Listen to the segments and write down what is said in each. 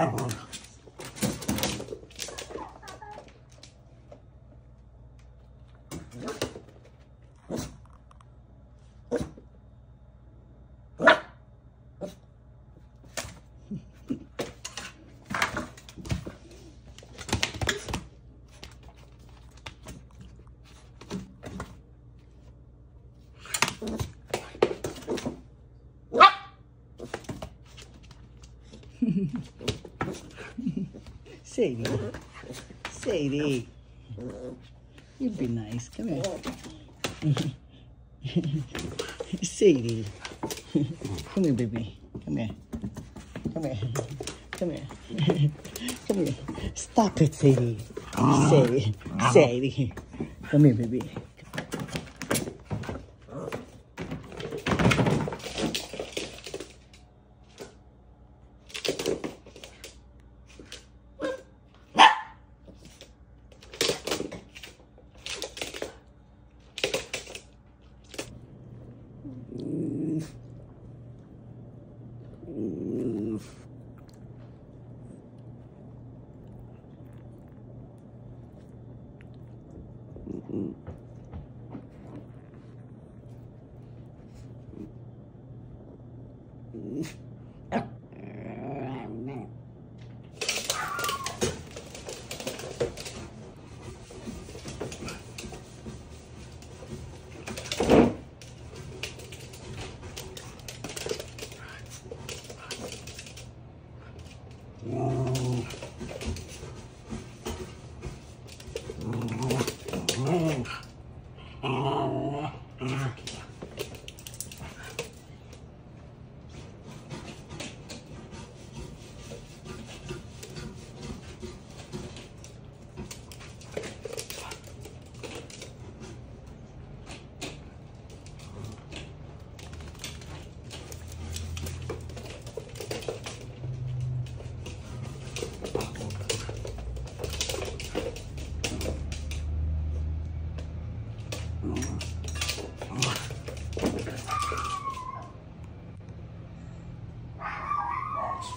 Tá bom. Sadie. Sadie. You'd be nice. Come here. Sadie. Come here, baby. Come here. Come here. Come here. Come here. Stop it, Sadie. Sadie. Sadie. Come here, baby. Oh. Vamos lá. Vamos lá.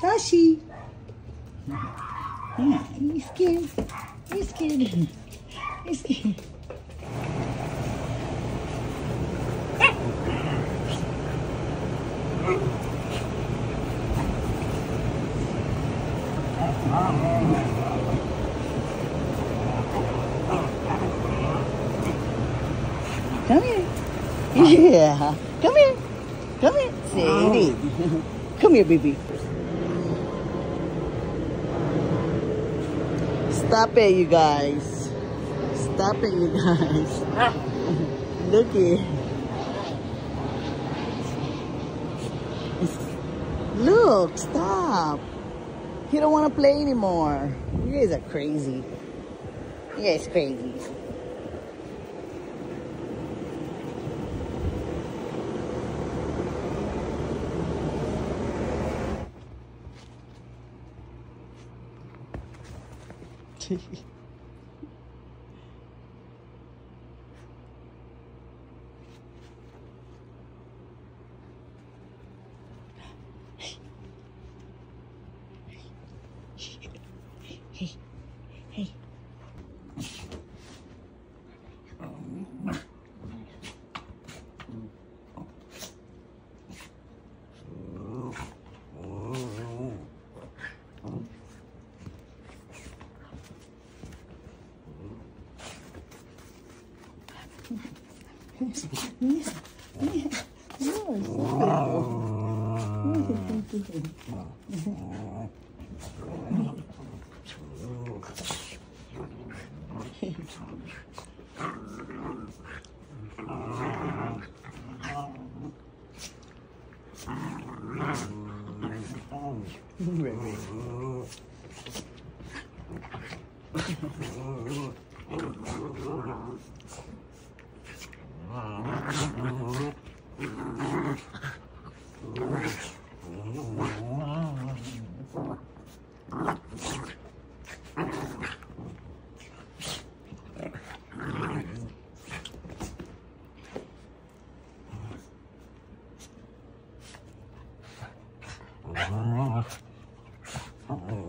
Sashi. Esquerda. Esquerda. Come here. Yeah. Come here. Come here. Sadie. Come here, baby. Stop it, you guys. Stop it, you guys. Look it. Look, stop. He don't want to play anymore. You guys are crazy. You guys crazy. Sí. 왜 왜. Oh.